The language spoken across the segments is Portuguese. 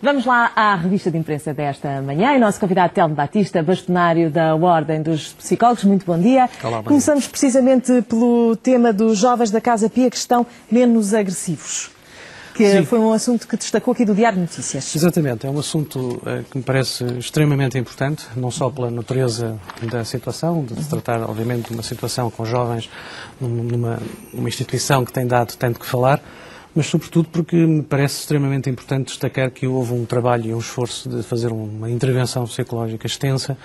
Vamos lá à revista de imprensa desta manhã e nosso convidado Telmo Batista, bastonário da Ordem dos Psicólogos. Muito bom dia. Olá, Começamos precisamente pelo tema dos jovens da Casa Pia que estão menos agressivos. Que Sim. foi um assunto que destacou aqui do Diário de Notícias. Exatamente, é um assunto eh, que me parece extremamente importante, não só pela natureza da situação, de se tratar, obviamente, de uma situação com jovens num- numa, numa instituição que tem dado tanto que falar, mas sobretudo porque me parece extremamente importante destacar que houve um trabalho e um esforço de fazer uma intervenção psicológica extensa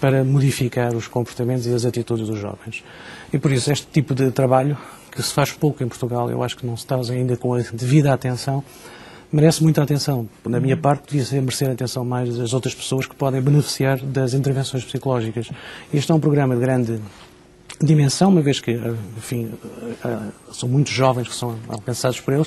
para modificar os comportamentos e as atitudes dos jovens. E por isso este tipo de trabalho, que se faz pouco em Portugal, eu acho que não se faz ainda com a devida atenção, merece muita atenção. Da minha parte, devia ser merecer atenção mais das outras pessoas que podem beneficiar das intervenções psicológicas. Este é um programa de grande dimensão, uma vez que, enfim, eh, são muitos jovens que são alcançados por eles,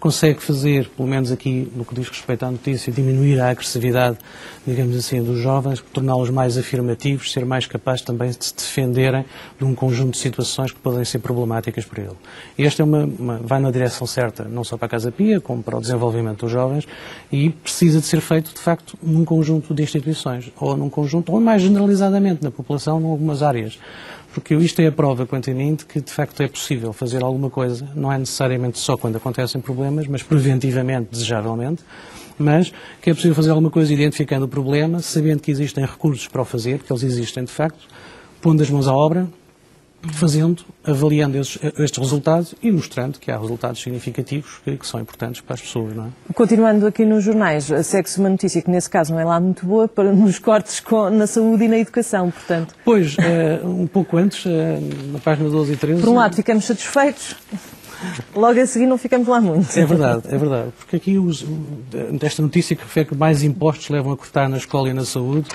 consegue fazer, pelo menos aqui no que diz respeito à notícia, diminuir a agressividade, digamos assim, dos jovens, torná-los mais afirmativos, ser mais capazes também de se defenderem de um conjunto de situações que podem ser problemáticas para ele. Este é uma, uma- vai na direção certa, não só para a Casa Pia, como para o desenvolvimento dos jovens, e precisa de ser feito, de facto, num conjunto de instituições, ou num conjunto, ou mais generalizadamente na população, em algumas áreas. Porque isto é a prova, quanto a mim, de que de facto é possível fazer alguma coisa, não é necessariamente só quando acontecem problemas, mas preventivamente, desejavelmente, mas que é possível fazer alguma coisa identificando o problema, sabendo que existem recursos para o fazer, que eles existem de facto, pondo as mãos à obra, fazendo, avaliando esses- estes resultados e mostrando que há resultados significativos que, que são importantes para as pessoas, não é? Continuando aqui nos jornais, segue-se uma notícia que nesse caso não é lá muito boa, para nos cortes com- na saúde e na educação, portanto. Pois, eh, um pouco antes, eh, na página 12 e 13... Por um lado ficamos satisfeitos, logo a seguir não ficamos lá muito. É verdade, é verdade. Porque aqui os, desta notícia que refere que mais impostos levam a cortar na escola e na saúde,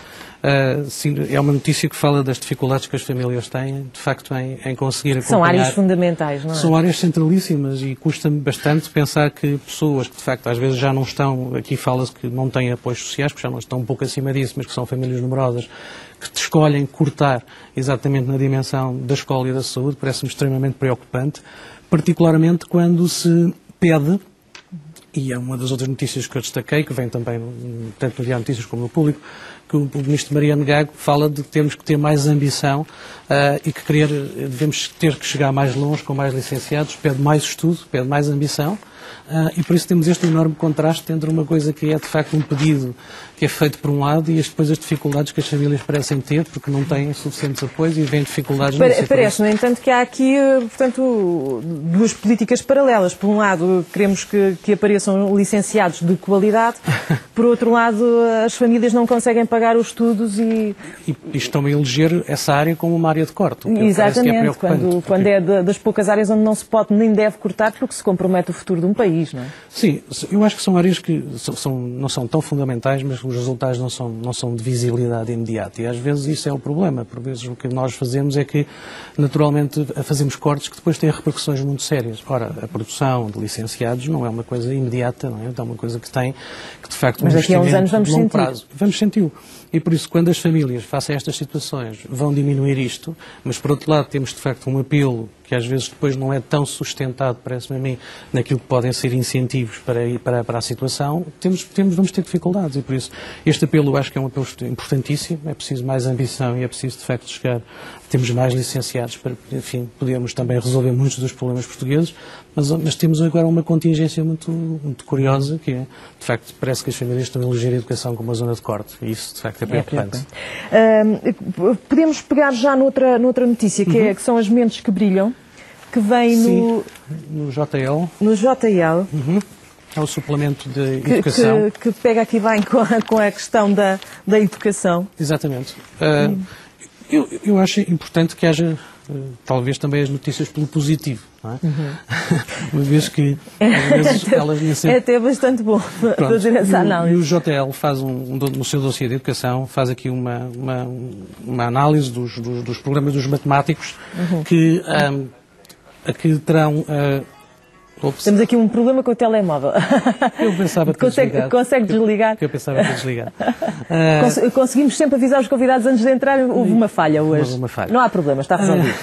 sim, é uma notícia que fala das dificuldades que as famílias têm, de facto, em, em conseguir acompanhar. São áreas fundamentais, não é? São áreas centralíssimas e custa-me bastante pensar que pessoas que, de facto, às vezes já não estão, aqui fala-se que não têm apoios sociais, porque já não estão um pouco acima disso, mas que são famílias numerosas, que te escolhem cortar exatamente na dimensão da escola e da saúde, parece-me extremamente preocupante, particularmente quando se pede e é uma das outras notícias que eu destaquei, que vem também tanto no Diário Notícias como no público, que o, Ministro Mariano Gago fala de que temos que ter mais ambição ah, e que querer, devemos ter que chegar mais longe com mais licenciados, pede mais estudo, pede mais ambição, e por isso temos este enorme contraste entre uma coisa que é de facto um pedido que é feito por um lado e as- depois as dificuldades que as famílias parecem ter porque não têm suficientes apoios e vêm dificuldades Pare- Parece, no entanto, que há aqui, eh, portanto, duas políticas paralelas. Por um lado, queremos que, que apareçam licenciados de qualidade, por outro lado, as famílias não conseguem pagar os estudos e. E, e estão a eleger essa área como uma área de corte. é Exatamente, preocupante, quando, porque- quando é da- das poucas áreas onde não se pode nem deve cortar, porque se compromete o futuro de um país, não é? Sim, eu acho que são áreas que são, não são tão fundamentais, mas os resultados não são, não são de visibilidade imediata. E às vezes isso é o problema. Por vezes o que nós fazemos é que, naturalmente, fazemos cortes que depois têm repercussões muito sérias. Ora, a produção de licenciados não é uma coisa imediata, não é? É uma coisa que tem, que de facto, Mas um daqui a uns anos vamos sentir. prazo. Vamos sentir. E por isso, quando as famílias, face a estas situações, vão diminuir isto, mas por outro lado temos de facto um apelo que às vezes depois não é tão sustentado, parece-me a mim, naquilo que podem ser incentivos para, para, para a situação, temos, temos, vamos ter dificuldades. E por isso, este apelo acho que é um apelo importantíssimo, é preciso mais ambição e é preciso de facto chegar, temos mais licenciados para, enfim, podermos também resolver muitos dos problemas portugueses, mas, mas temos agora uma contingência muito, muito curiosa, que é, de facto, parece que as famílias estão a eleger a educação como uma zona de corte. E isso, de facto, é É preocupante. preocupante. Ahm, podemos pegar já noutra, noutra notícia, que, é, que são as mentes que brilham, que vem no, Sim, no JL, no JL, é o suplemento de que, educação. que- que pega aqui bem com a, com a questão da, da educação. Exatamente. Ah, eu, eu acho importante que haja, ah, talvez também as notícias pelo positivo, não é? Uma vez que, às vezes, elas nem É sempre... até bastante bom fazer essa análise. E o JL faz um, um no seu dossiê de educação, faz aqui uma, uma, uma análise dos, dos, dos problemas dos matemáticos Uhum. que, ah, a que terão... ops, Temos aqui um problema com o telemóvel. eu pensava ter Consegue, desligado. consegue desligar? Que eu pensava ter desligado. Cons- Conseguimos sempre avisar os convidados antes de entrar. Houve uma falha hoje. Houve uma falha. Não há problema, está resolvido.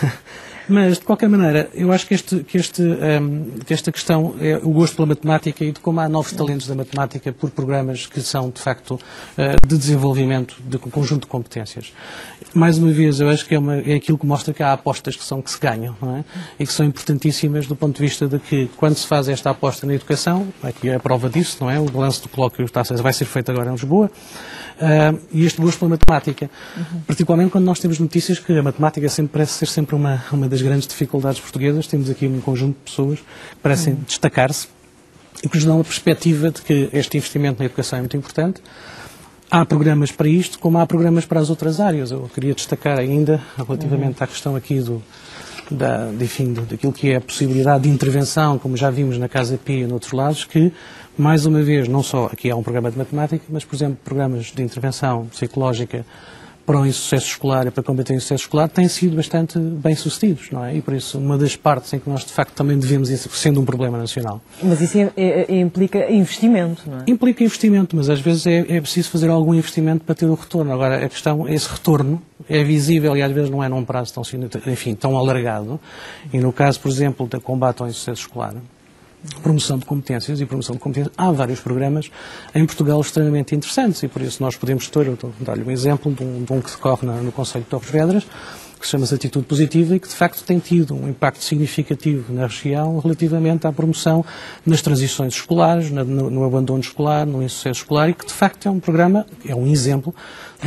Mas, de qualquer maneira, eu acho que, este, que, este, um, que esta questão é o gosto pela matemática e de como há novos talentos da matemática por programas que são, de facto, uh, de desenvolvimento de conjunto de competências. Mais uma vez, eu acho que é, uma, é aquilo que mostra que há apostas que são que se ganham, é? E que são importantíssimas do ponto de vista de que, quando se faz esta aposta na educação, aqui é a prova disso, não é? O balanço do colóquio vai ser feito agora em Lisboa, uh, e este gosto pela matemática, uhum. particularmente quando nós temos notícias que a matemática sempre parece ser sempre uma, uma das grandes dificuldades portuguesas, temos aqui um conjunto de pessoas que parecem uhum. destacar-se e que nos dão a perspectiva de que este investimento na educação é muito importante. Há programas para isto, como há programas para as outras áreas. Eu queria destacar ainda, relativamente uhum. à questão aqui do, da, enfim, daquilo que é a possibilidade de intervenção, como já vimos na Casa Pia e noutros lados, que, mais uma vez, não só aqui há um programa de matemática, mas, por exemplo, programas de intervenção psicológica para o insucesso escolar e para combater o insucesso escolar têm sido bastante bem sucedidos, não é? E por isso, uma das partes em que nós de facto também devemos, sendo um problema nacional. Mas isso é, é, implica investimento, não é? Implica investimento, mas às vezes é, é, preciso fazer algum investimento para ter o retorno. Agora, a questão, esse retorno é visível e às vezes não é num prazo tão, enfim, tão alargado. E no caso, por exemplo, da combate ao insucesso escolar, promoção de competências e promoção de competências. Há vários programas em Portugal extremamente interessantes e por isso nós podemos ter, dar-lhe um exemplo de um, de um que decorre no Conselho de Torres Vedras, que se chama Atitude Positiva e que de facto tem tido um impacto significativo na região relativamente à promoção nas transições escolares, no, no abandono escolar, no insucesso escolar e que de facto é um programa, é um exemplo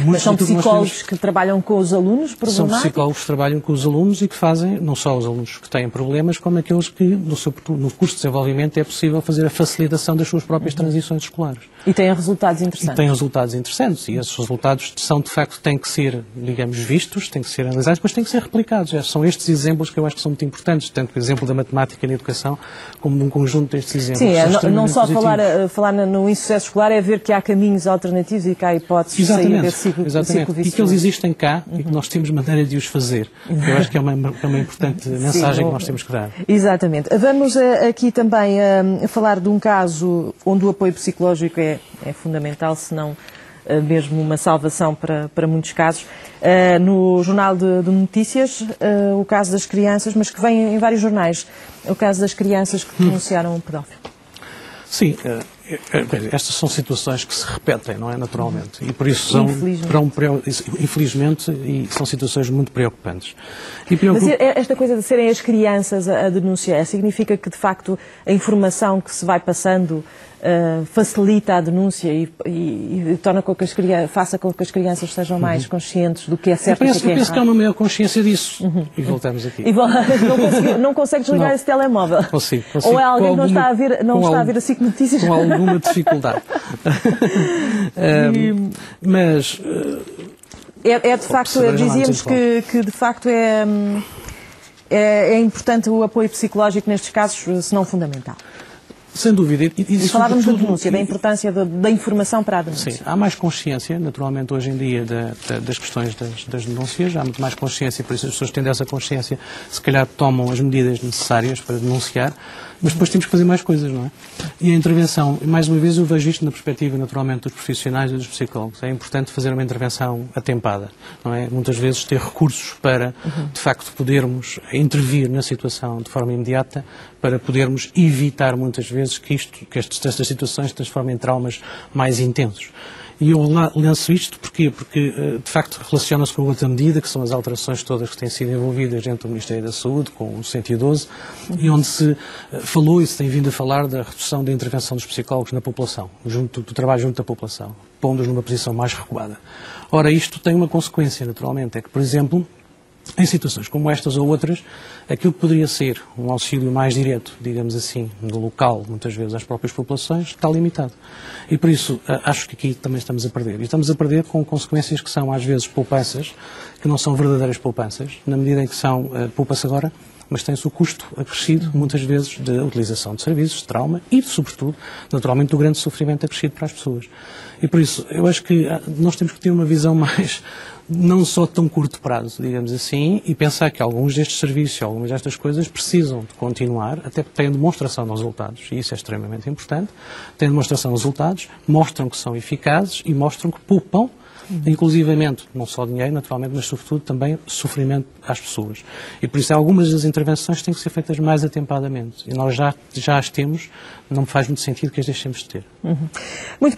mas são psicólogos temos... que trabalham com os alunos São psicólogos que trabalham com os alunos e que fazem, não só os alunos que têm problemas, como aqueles que, no, seu, no curso de desenvolvimento, é possível fazer a facilitação das suas próprias uhum. transições escolares. E têm resultados interessantes. E têm resultados interessantes. E esses resultados são, de facto, têm que ser, digamos, vistos, têm que ser analisados, mas têm que ser replicados. É, são estes exemplos que eu acho que são muito importantes, tanto o exemplo da matemática na educação, como um conjunto destes exemplos. Sim, é, não, não, só falar, eh, falar no insucesso escolar é ver que há caminhos alternativos e que há hipóteses Exatamente. de sair desse ciclo, Exatamente. Ciclo e que eles existem cá uhum. e que nós temos maneira de os fazer. Eu acho que é uma, é uma importante mensagem Sim, que nós temos que dar. Exatamente. Vamos uh, aqui também uh, falar de um caso onde o apoio psicológico é, é fundamental, se não mesmo uma salvação para, para muitos casos. no Jornal de, de Notícias, o caso das crianças, mas que vem em vários jornais, o caso das crianças que denunciaram um pedófilo. Sim, estas são situações que se repetem, não é? Naturalmente. E por isso são, infelizmente, infelizmente e são situações muito preocupantes. Preocup... Mas esta coisa de serem as crianças a denunciar, significa que, de facto, a informação que se vai passando uh, facilita a denúncia e, e, e torna com que as crianças, faça com que as crianças sejam mais uhum. conscientes do que é certo penso, e do que é Eu penso que há uma maior consciência disso. Uhum. E voltamos aqui. E não, consegui, não consegue desligar não. esse telemóvel? Consigo, consigo. Ou é alguém que não está a ver, não está a ver a SIC Notícias? Com alguma dificuldade. um, mas... É, é, de facto, dizíamos que, que de facto é, hum, é, é importante o apoio psicológico nestes casos, se não fundamental. Sem dúvida. E, e, e falávamos da denúncia, da importância da, da, informação para a denúncia. Sim, há mais consciência, naturalmente, hoje em dia, da, da, das questões das, das, denúncias, há muito mais consciência, por isso as pessoas tendo essa consciência, se calhar tomam as medidas necessárias para denunciar, mas depois temos que fazer mais coisas, não é? E a intervenção, mais uma vez eu vejo isto na perspectiva, naturalmente, dos profissionais e dos psicólogos. É importante fazer uma intervenção atempada, não é? Muitas vezes ter recursos para, de facto, podermos intervir na situação de forma imediata, para podermos evitar muitas vezes que isto, que estas situações se transformem em traumas mais intensos. E eu lanço isto porquê? porque, eh, de facto, relaciona-se com outra medida, que são as alterações todas que têm sido envolvidas dentro do Ministério da Saúde, com o 112, e onde se eh, falou e se tem vindo a falar da redução da intervenção dos psicólogos na população, junto, do trabalho junto da população, pondo-os numa posição mais recuada. Ora, isto tem uma consequência, naturalmente, é que, por exemplo, em situações como estas ou outras, aquilo que poderia ser um auxílio mais direto, digamos assim, do local, muitas vezes às próprias populações, está limitado. E por isso, acho que aqui também estamos a perder. E estamos a perder com consequências que são, às vezes, poupanças, que não são verdadeiras poupanças, na medida em que são uh, poupa-se agora, mas tem-se o custo acrescido, muitas vezes, da utilização de serviços, de trauma e, sobretudo, naturalmente, do grande sofrimento acrescido para as pessoas. E por isso, eu acho que ah, nós temos que ter uma visão mais não só tão curto prazo, digamos assim, e pensar que alguns destes serviços, algumas destas coisas precisam de continuar, até porque têm demonstração de resultados, e isso é extremamente importante, têm demonstração de resultados, mostram que são eficazes e mostram que poupam inclusivamente, não só dinheiro, naturalmente, mas sobretudo também sofrimento às pessoas. E por isso algumas das intervenções têm que ser feitas mais atempadamente. E nós já, já as temos, não faz muito sentido que as deixemos de ter. Uhum. Muito